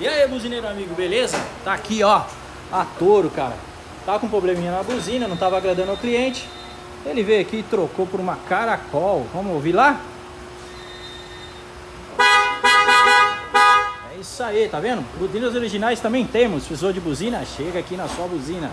E aí, buzineiro amigo, beleza? Tá aqui, ó, a Toro, cara. Tá com um probleminha na buzina, não tava agradando ao cliente. Ele veio aqui e trocou por uma Caracol. Vamos ouvir lá? É isso aí, tá vendo? Buzinas originais também temos. Precisou de buzina? Chega aqui na sua buzina.